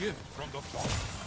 gift from the Father.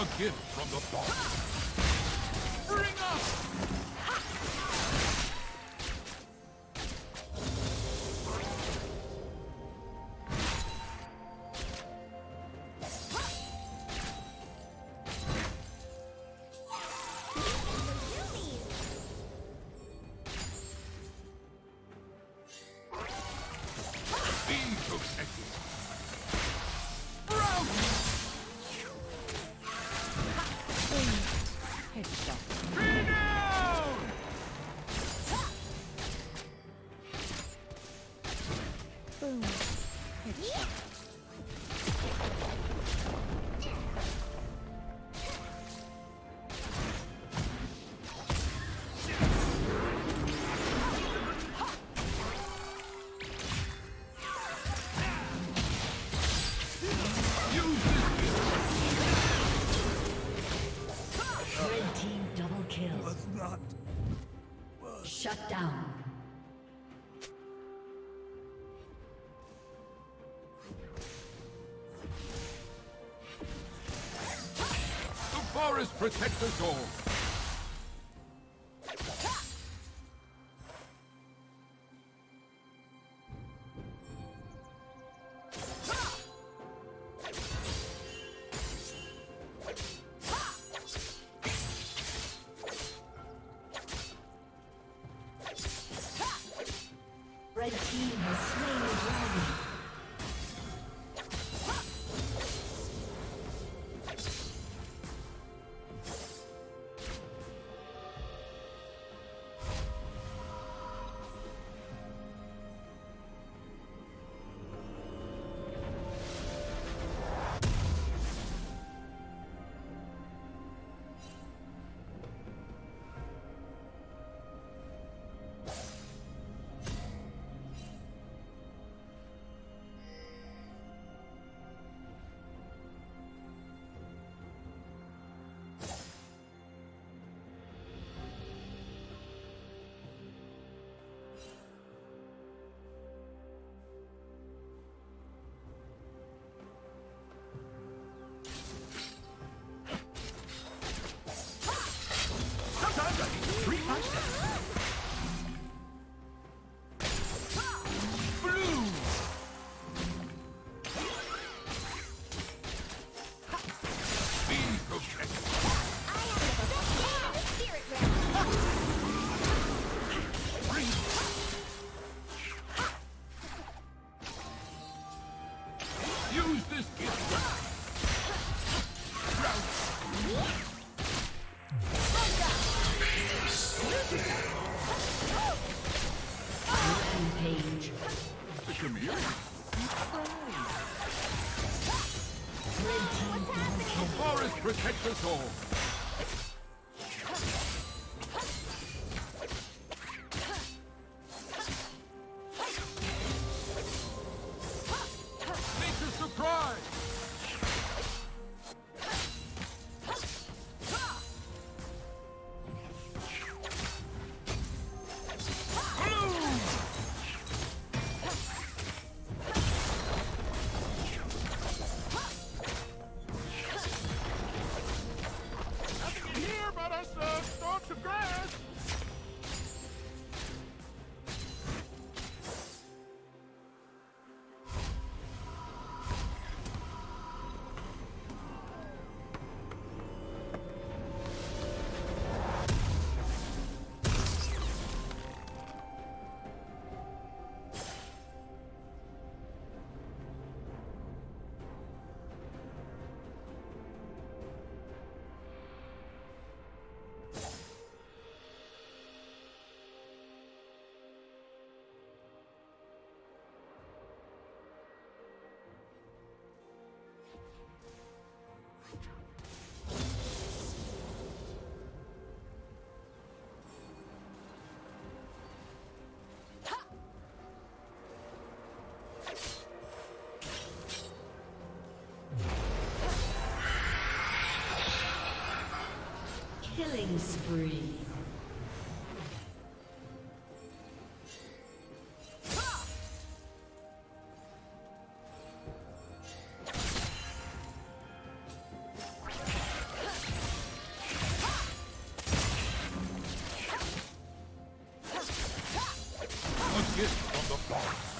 A gift from the boss. Bring us! Taurus protects us all. enemy. Right. Solaris protect us all. of grass! Killing spree. Focus on the boss.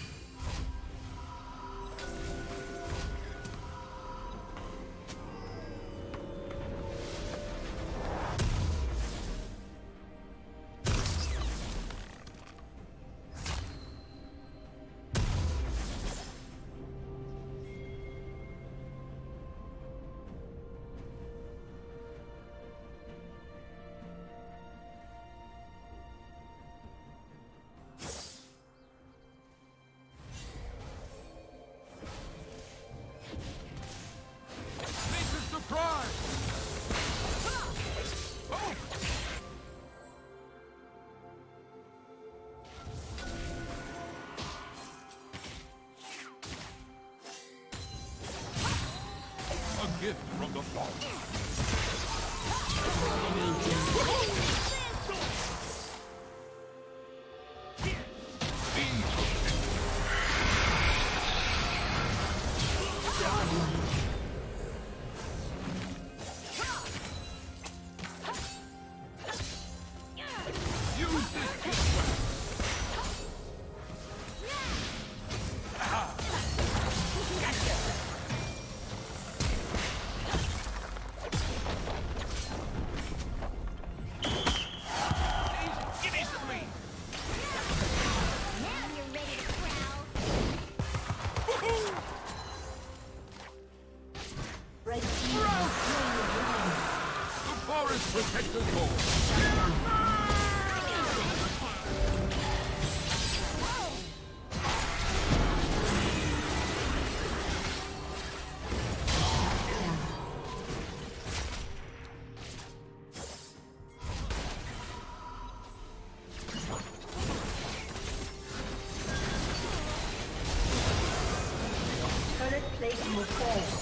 Stunde und will fall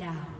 down.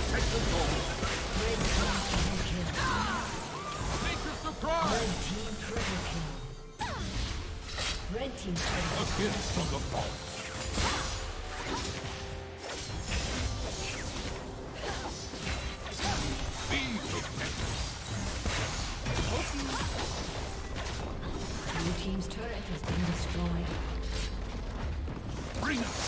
protect the goal. Red team triple kill. Take the surprise! Red team triple kill. Red team triple kill. Against the ball. Team's turret has been destroyed. Bring us!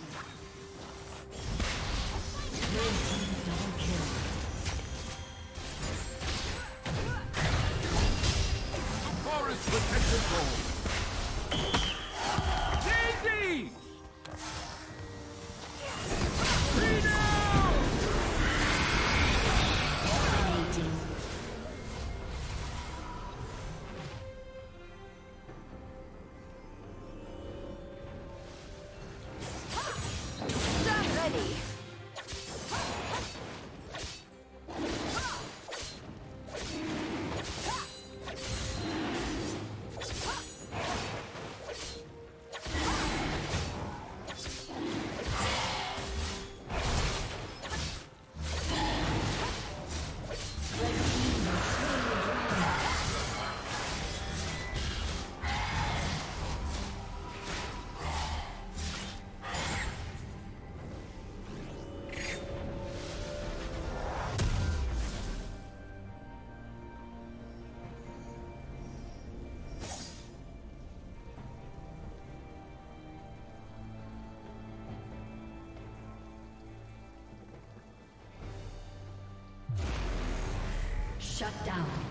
Shut down.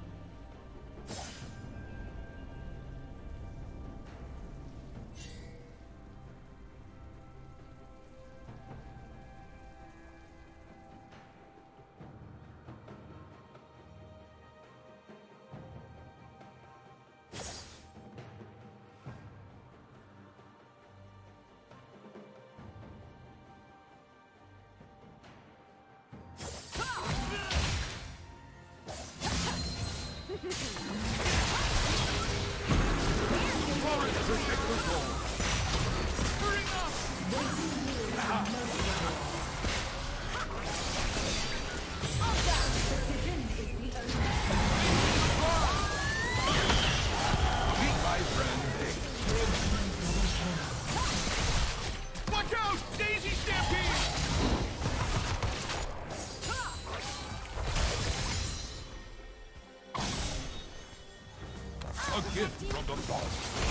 Gift